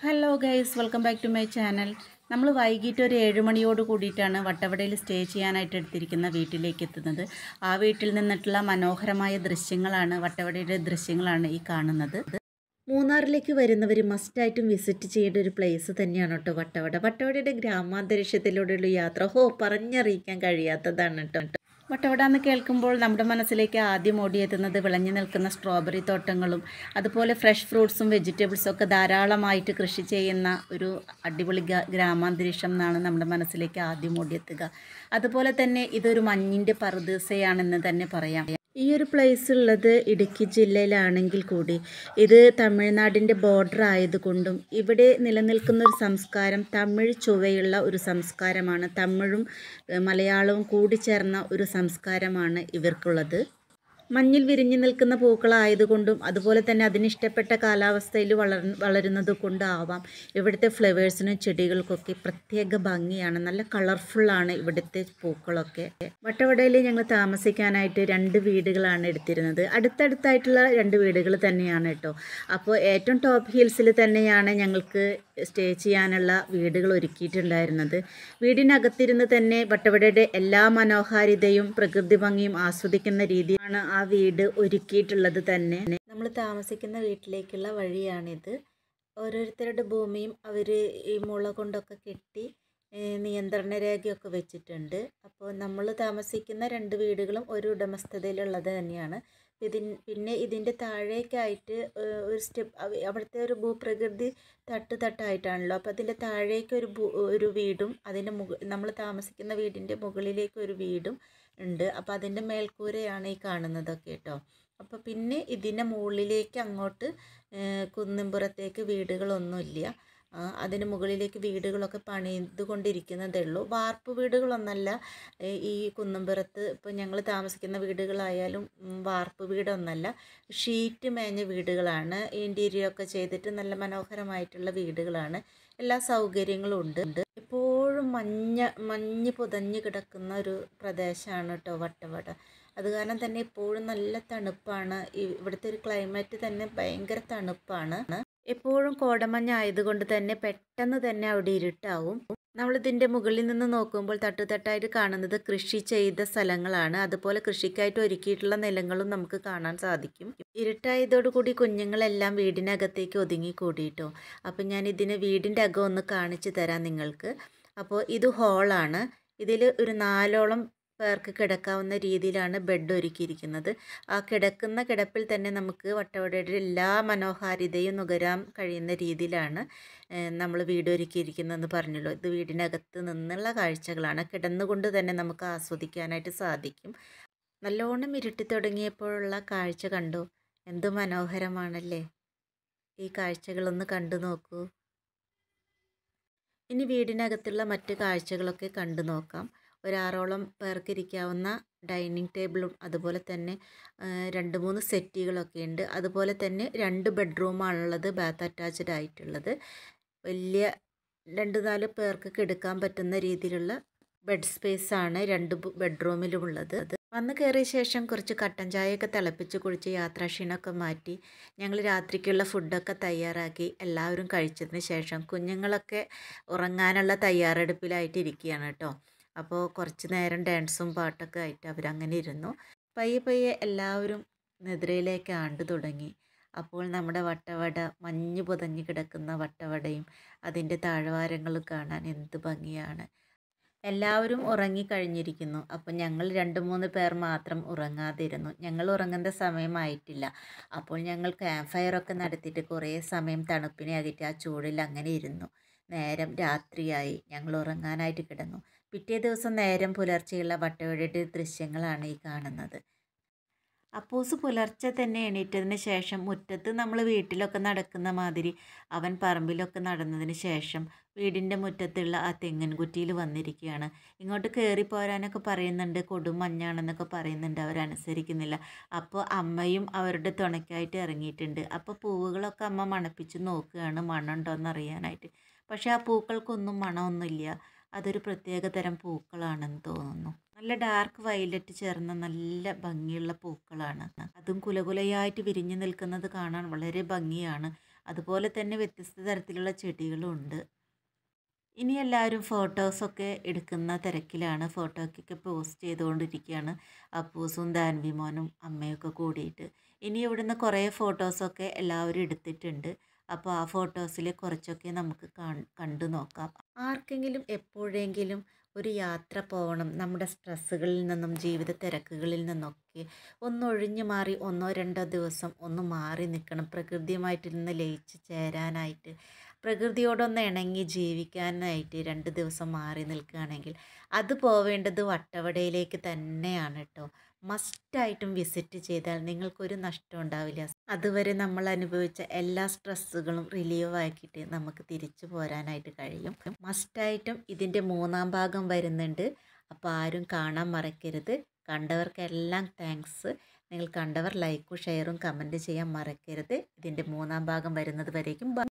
Hello guys welcome back to my channel നമ്മൾ വൈകിട്ട് ഒരു ഏഴ് മണിയോട് കൂടിയിട്ടാണ് വട്ടവടയിൽ സ്റ്റേ ചെയ്യാനായിട്ട് എടുത്തിരിക്കുന്ന വീട്ടിലേക്ക് എത്തുന്നത്. ആ വീട്ടിൽ നിന്നിട്ടുള്ള മനോഹരമായ ദൃശ്യങ്ങളാണ് വട്ടവടയുടെ ദൃശ്യങ്ങളാണ് ഈ കാണുന്നത്. മൂന്നാറിലേക്ക് വരുന്നവർ മസ്റ്റായിട്ടും വിസിറ്റ് ചെയ്യേണ്ട ഒരു പ്ലേസ് തന്നെയാണ് കേട്ടോ വട്ടവട. വട്ടവടയുടെ ഗ്രാമാന്തരീക്ഷത്തിലൂടെയുള്ള യാത്ര ഹോ പറഞ്ഞറിയിക്കാൻ കഴിയാത്തതാണ് കേട്ടോ. വട്ടവട എന്ന് കേൾക്കുമ്പോൾ നമ്മുടെ മനസ്സിലേക്ക് ആദ്യം ഓടിയെത്തുന്നത് വിളഞ്ഞു നിൽക്കുന്ന സ്ട്രോബെറി തോട്ടങ്ങളും അതുപോലെ ഫ്രഷ് ഫ്രൂട്ട്സും വെജിറ്റബിൾസും ഒക്കെ ധാരാളമായിട്ട് കൃഷി ചെയ്യുന്ന ഒരു അടിപൊളി ഗ്രാമാന്തരീക്ഷം എന്നാണ് നമ്മുടെ മനസ്സിലേക്ക് ആദ്യം ഓടിയെത്തുക. അതുപോലെ തന്നെ ഇതൊരു മഞ്ഞിന്റെ പറുദീസയാണെന്ന് തന്നെ പറയാം. ഈ ഒരു പ്ലേസ് ഉള്ളത് ഇടുക്കി ജില്ലയിലാണെങ്കിൽ കൂടി. ഇത് തമിഴ്നാടിന്റെ ബോർഡർ ആയതുകൊണ്ടും ഇവിടെ നിലനിൽക്കുന്ന ഒരു സംസ്കാരം തമിഴ് ചുവയുള്ള ഒരു സംസ്കാരമാണ്. തമിഴും മലയാളവും കൂടിച്ചേർന്ന ഒരു സംസ്കാരമാണ് ഇവർക്കുള്ളത്. മഞ്ഞിൽ വിരിഞ്ഞു നിൽക്കുന്ന പൂക്കളായതുകൊണ്ടും അതുപോലെ തന്നെ അതിനിഷ്ടപ്പെട്ട കാലാവസ്ഥയിൽ വളർ വളരുന്നത് കൊണ്ടാവാം ഇവിടുത്തെ ഫ്ലവേഴ്സിനും ചെടികൾക്കൊക്കെ പ്രത്യേക ഭംഗിയാണ്. നല്ല കളർഫുള്ളാണ് ഇവിടുത്തെ പൂക്കളൊക്കെ. വട്ടവടയിൽ ഞങ്ങൾ താമസിക്കാനായിട്ട് രണ്ട് വീടുകളാണ് എടുത്തിരുന്നത്. അടുത്തടുത്തായിട്ടുള്ള രണ്ട് വീടുകൾ തന്നെയാണ് കേട്ടോ. അപ്പോൾ ഏറ്റവും ടോപ്പ് ഹിൽസിൽ തന്നെയാണ് ഞങ്ങൾക്ക് സ്റ്റേ ചെയ്യാനുള്ള വീടുകൾ ഒരുക്കിയിട്ടുണ്ടായിരുന്നത്. വീടിനകത്തിരുന്ന് തന്നെ വട്ടവടയുടെ എല്ലാ മനോഹാരിതയും പ്രകൃതി ഭംഗിയും ആസ്വദിക്കുന്ന രീതിയാണ് ആ വീട് ഒരുക്കിയിട്ടുള്ളത് തന്നെ. നമ്മൾ താമസിക്കുന്ന വീട്ടിലേക്കുള്ള വഴിയാണിത്. ഓരോരുത്തരുടെ ഭൂമിയും അവർ ഈ മുള കൊണ്ടൊക്കെ കെട്ടി നിയന്ത്രണ രേഖയൊക്കെ വെച്ചിട്ടുണ്ട്. അപ്പോൾ നമ്മൾ താമസിക്കുന്ന രണ്ട് വീടുകളും ഒരു ഉടമസ്ഥതയിലുള്ളത് തന്നെയാണ്. ഇതിൻ പിന്നെ ഇതിന്റെ താഴേക്കായിട്ട് ഒരു സ്റ്റെപ്പ് അവിടുത്തെ ഒരു ഭൂപ്രകൃതി തട്ട് തട്ടായിട്ടാണല്ലോ. അപ്പോൾ അതിന്റെ താഴേക്ക് ഒരു ഒരു വീടും അതിന്റെ മുക നമ്മൾ താമസിക്കുന്ന വീടിന്റെ മുകളിലേക്ക് ഒരു വീടും ഉണ്ട്. അപ്പോൾ അതിന്റെ മേൽക്കൂരയാണ് ഈ കാണുന്നതൊക്കെ കേട്ടോ. അപ്പോൾ പിന്നെ ഇതിന്റെ മുകളിലേക്ക് അങ്ങോട്ട് കുന്നിൻപുറത്തേക്ക് വീടുകളൊന്നുമില്ല. അതിന് മുകളിലേക്ക് വീടുകളൊക്കെ പണിതുകൊണ്ടിരിക്കുന്നതേ ഉള്ളൂ വാർപ്പ് വീടുകളൊന്നല്ല ഈ കുന്നമ്പുറത്ത് ഇപ്പോൾ ഞങ്ങൾ താമസിക്കുന്ന വീടുകളായാലും വാർപ്പ് വീടൊന്നല്ല ഷീറ്റ് മേഞ്ഞ വീടുകളാണ്. ഇന്റീരിയറൊക്കെ ചെയ്തിട്ട് നല്ല മനോഹരമായിട്ടുള്ള വീടുകളാണ്. എല്ലാ സൗകര്യങ്ങളും ഉണ്ട്. എപ്പോഴും മഞ്ഞ മഞ്ഞ് പുതഞ്ഞ് കിടക്കുന്ന ഒരു പ്രദേശമാണ് കേട്ടോ വട്ടവട. അത് കാരണം തന്നെ എപ്പോഴും നല്ല തണുപ്പാണ്. ഇവിടുത്തെ ഒരു ക്ലൈമറ്റ് തന്നെ ഭയങ്കര തണുപ്പാണ്. എപ്പോഴും കോടമഞ്ഞ ആയതുകൊണ്ട് തന്നെ പെട്ടെന്ന് തന്നെ അവിടെ ഇരുട്ടാവും. നമ്മളിതിന്റെ മുകളിൽ നിന്ന് നോക്കുമ്പോൾ തട്ടുതട്ടായിട്ട് കാണുന്നത് കൃഷി ചെയ്ത സ്ഥലങ്ങളാണ്. അതുപോലെ കൃഷിക്കായിട്ട് ഒരുക്കിയിട്ടുള്ള നിലങ്ങളും നമുക്ക് കാണാൻ സാധിക്കും. ഇരുട്ടായതോടുകൂടി കുഞ്ഞുങ്ങളെല്ലാം വീടിനകത്തേക്ക് ഒതുങ്ങി കൂടിയിട്ടോ. അപ്പം ഞാൻ ഇതിന് വീടിന്റെ അകം ഒന്ന് കാണിച്ചു തരാം നിങ്ങൾക്ക്. അപ്പോൾ ഇത് ഹോളാണ് ഇതിൽ ഒരു നാലോളം പേർക്ക് കിടക്കാവുന്ന രീതിയിലാണ് ബെഡ് ഒരുക്കിയിരിക്കുന്നത്. ആ കിടക്കുന്ന കിടപ്പിൽ തന്നെ നമുക്ക് വട്ടവടയുടെ എല്ലാ മനോഹാരിതയും നുകരാൻ കഴിയുന്ന രീതിയിലാണ് നമ്മൾ വീട് ഒരുക്കിയിരിക്കുന്നതെന്ന് പറഞ്ഞല്ലോ. ഇത് വീടിനകത്ത് നിന്നുള്ള കാഴ്ചകളാണ്. കിടന്നുകൊണ്ട് തന്നെ നമുക്ക് ആസ്വദിക്കാനായിട്ട് സാധിക്കും. നല്ലോണം ഇരുട്ടി തുടങ്ങിയപ്പോഴുള്ള കാഴ്ച കണ്ടു? എന്ത് മനോഹരമാണല്ലേ? ഈ കാഴ്ചകളൊന്ന് കണ്ടു നോക്കൂ. ഇനി വീടിനകത്തുള്ള മറ്റ് കാഴ്ചകളൊക്കെ കണ്ടു നോക്കാം. ഒരാറോളം പേർക്കിരിക്കാവുന്ന ഡൈനിങ് ടേബിളും അതുപോലെ തന്നെ രണ്ട് മൂന്ന് സെറ്റികളൊക്കെ ഉണ്ട്. അതുപോലെ തന്നെ രണ്ട് ബെഡ്റൂമാണുള്ളത് ബാത്ത് അറ്റാച്ച്ഡ് ആയിട്ടുള്ളത്. വലിയ രണ്ട് നാല് പേർക്ക് കിടക്കാൻ പറ്റുന്ന രീതിയിലുള്ള ബെഡ് സ്പേസ് ആണ് രണ്ട് ബെഡ്റൂമിലും ഉള്ളത് അത് വന്ന് കയറിയ ശേഷം കുറച്ച് കട്ടൻ ചായയൊക്കെ തിളപ്പിച്ച് കുടിച്ച് യാത്രാക്ഷീണമൊക്കെ മാറ്റി ഞങ്ങൾ രാത്രിക്കുള്ള ഫുഡൊക്കെ തയ്യാറാക്കി എല്ലാവരും കഴിച്ചതിന് ശേഷം കുഞ്ഞുങ്ങളൊക്കെ ഉറങ്ങാനുള്ള തയ്യാറെടുപ്പിലായിട്ടിരിക്കുകയാണ് കേട്ടോ. അപ്പോൾ കുറച്ച് നേരം ഡാൻസും പാട്ടൊക്കെ ആയിട്ട് അവരങ്ങനെ ഇരുന്നു. പയ്യെ പയ്യെ എല്ലാവരും നിദ്രയിലേക്ക് ആണ്ട് തുടങ്ങി. അപ്പോൾ നമ്മുടെ വട്ടവട മഞ്ഞ് പുതഞ്ഞ് കിടക്കുന്ന വട്ടവടയും അതിന്റെ താഴ്വാരങ്ങളും കാണാൻ എന്ത് ഭംഗിയാണ്. എല്ലാവരും ഉറങ്ങിക്കഴിഞ്ഞിരിക്കുന്നു അപ്പോൾ ഞങ്ങൾ രണ്ട് മൂന്ന് പേർ മാത്രം ഉറങ്ങാതിരുന്നു. ഞങ്ങൾ ഉറങ്ങേണ്ട സമയമായിട്ടില്ല അപ്പോൾ ഞങ്ങൾ ക്യാമ്പ് ഫയറൊക്കെ നടത്തിയിട്ട് കുറേ സമയം തണുപ്പിനെ അകറ്റി ആ ചൂടിൽ അങ്ങനെ ഇരുന്നു. നേരം രാത്രിയായി. ഞങ്ങൾ ഉറങ്ങാനായിട്ട് കിടന്നു. പിറ്റേ ദിവസം നേരം പുലർച്ചെയുള്ള വട്ടവഴയുടെ ദൃശ്യങ്ങളാണ് ഈ കാണുന്നത്. അപ്പൂസ് പുലർച്ചെ തന്നെ എണീറ്റതിന് ശേഷം മുറ്റത്ത് നമ്മൾ വീട്ടിലൊക്കെ നടക്കുന്ന മാതിരി അവൻ പറമ്പിലൊക്കെ നടന്നതിന് ശേഷം വീടിന്റെ മുറ്റത്തുള്ള ആ തെങ്ങൻകുറ്റിയിൽ വന്നിരിക്കുകയാണ്. ഇങ്ങോട്ട് കയറി പോരാനൊക്കെ പറയുന്നുണ്ട്. കൊടും മഞ്ഞാണെന്നൊക്കെ പറയുന്നുണ്ട്. അവരനുസരിക്കുന്നില്ല അപ്പോൾ അമ്മയും അവരുടെ തുണയ്ക്കായിട്ട് ഇറങ്ങിയിട്ടുണ്ട്. അപ്പോൾ പൂവുകളൊക്കെ അമ്മ മണപ്പിച്ച് നോക്കുകയാണ്. മണമുണ്ടോയെന്ന് അറിയാനായിട്ട്. പക്ഷേ ആ പൂക്കൾക്കൊന്നും മണമൊന്നുമില്ല. അതൊരു പ്രത്യേക തരം പൂക്കളാണെന്ന് തോന്നുന്നു. നല്ല ഡാർക്ക് വയലറ്റ് ചേർന്ന നല്ല ഭംഗിയുള്ള പൂക്കളാണ്. അതും കുലകുലയായിട്ട് വിരിഞ്ഞു നിൽക്കുന്നത് കാണാൻ വളരെ ഭംഗിയാണ്. അതുപോലെ തന്നെ വ്യത്യസ്ത തരത്തിലുള്ള ചെടികളും ഉണ്ട്. ഇനി എല്ലാവരും ഫോട്ടോസൊക്കെ എടുക്കുന്ന തിരക്കിലാണ്. ഫോട്ടോക്കൊക്കെ പോസ്റ്റ് ചെയ്തുകൊണ്ടിരിക്കുകയാണ്. അപ്പൂസും ദാൻവിമോനും അമ്മയൊക്കെ കൂടിയിട്ട്. ഇനി ഇവിടുന്ന് കുറേ ഫോട്ടോസൊക്കെ എല്ലാവരും എടുത്തിട്ടുണ്ട്. അപ്പോൾ ആ ഫോട്ടോസിൽ കുറച്ചൊക്കെ നമുക്ക് കണ്ടു നോക്കാം. ആർക്കെങ്കിലും എപ്പോഴെങ്കിലും ഒരു യാത്ര പോകണം നമ്മുടെ സ്ട്രെസ്സുകളിൽ നിന്നും ജീവിത തിരക്കുകളിൽ നിന്നൊക്കെ ഒന്നൊഴിഞ്ഞു മാറി ഒന്നോ രണ്ടോ ദിവസം ഒന്ന് മാറി നിൽക്കണം. പ്രകൃതിയുമായിട്ട് നിന്ന് ലയിച്ച് ചേരാനായിട്ട് പ്രകൃതിയോടൊന്ന് ഇണങ്ങി ജീവിക്കാനായിട്ട് രണ്ട് ദിവസം മാറി നിൽക്കുകയാണെങ്കിൽ അത് പോവേണ്ടത് വട്ടവടയിലേക്ക് തന്നെയാണ് കേട്ടോ മസ്റ്റായിട്ടും വിസിറ്റ് ചെയ്താൽ നിങ്ങൾക്കൊരു നഷ്ടം ഉണ്ടാവില്ല. അതുവരെ നമ്മൾ അനുഭവിച്ച എല്ലാ സ്ട്രെസ്സുകളും റിലീവ് ആക്കിയിട്ട് നമുക്ക് തിരിച്ചു പോരാനായിട്ട് കഴിയും. മസ്റ്റായിട്ടും ഇതിന്റെ മൂന്നാം ഭാഗം വരുന്നുണ്ട്. അപ്പോൾ ആരും കാണാൻ മറക്കരുത്. കണ്ടവർക്കെല്ലാം താങ്ക്സ്. നിങ്ങൾ കണ്ടവർ ലൈക്കും ഷെയറും കമന്റ് ചെയ്യാൻ മറക്കരുത്. ഇതിന്റെ മൂന്നാം ഭാഗം വരുന്നത് വരേക്കും